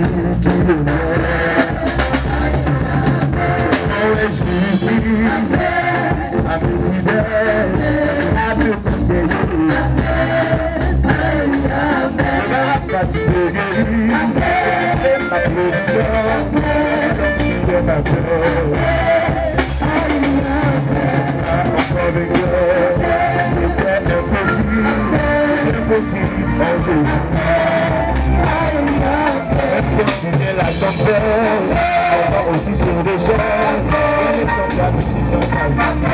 Oh, Jesus. Même tu mets la tempête, on va aussi se vie.